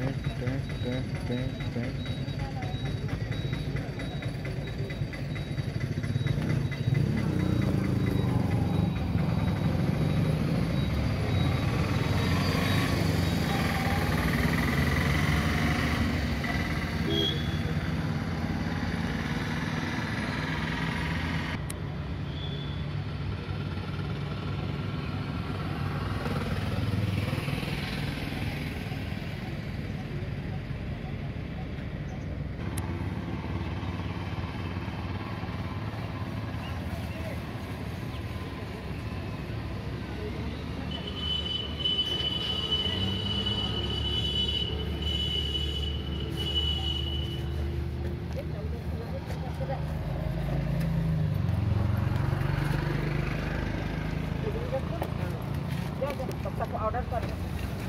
back, back, back. तब तक order कर